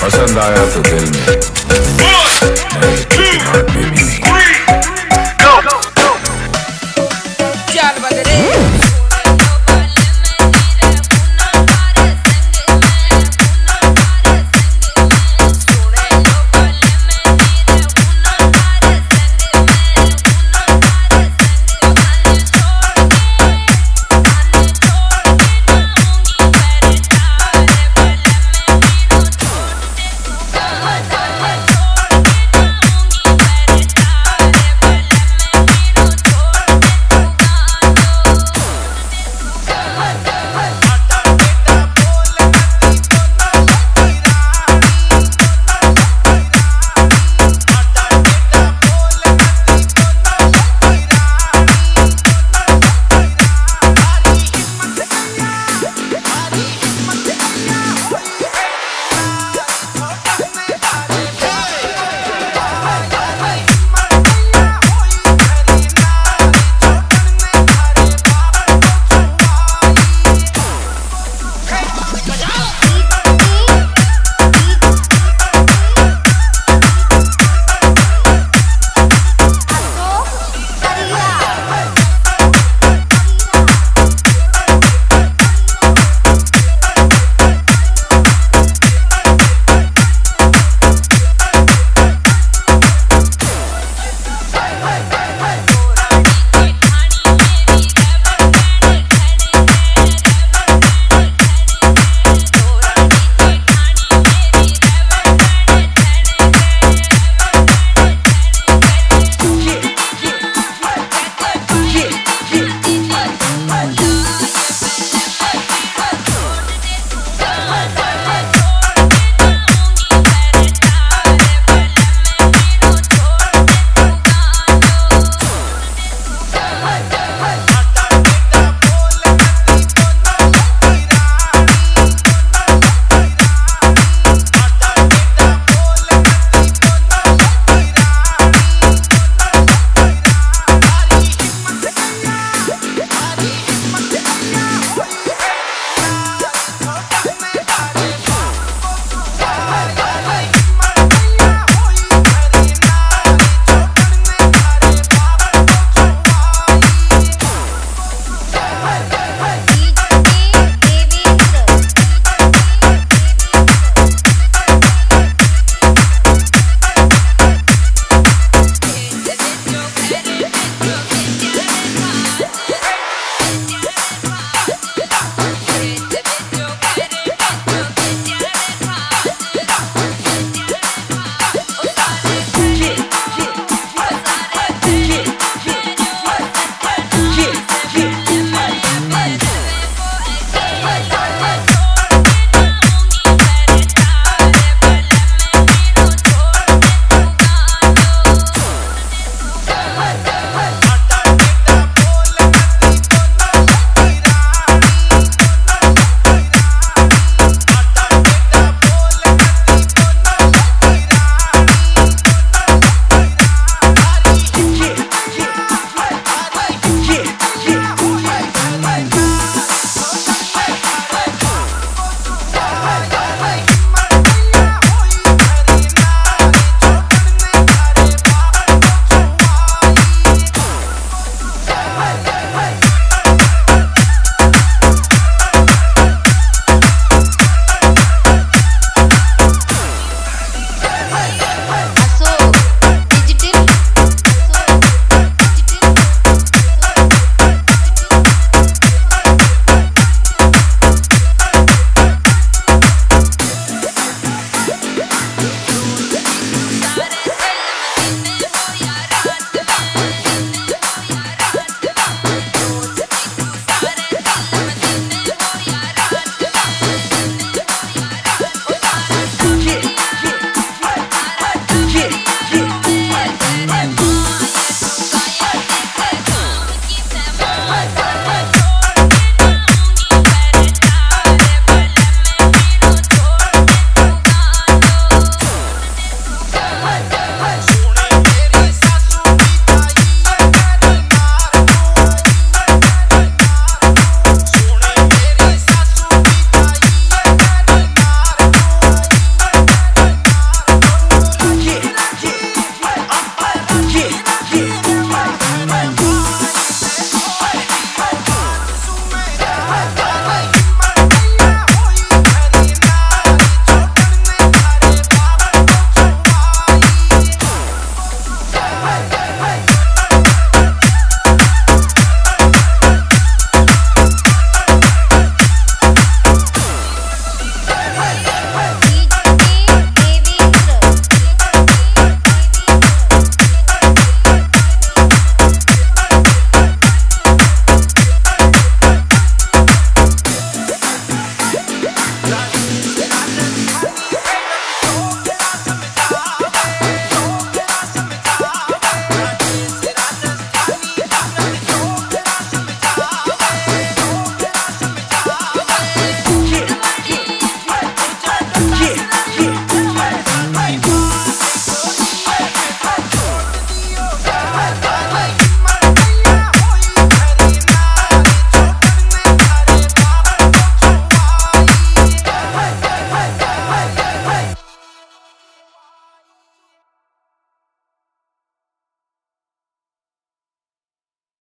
What's a liar to tell me? One, two, three.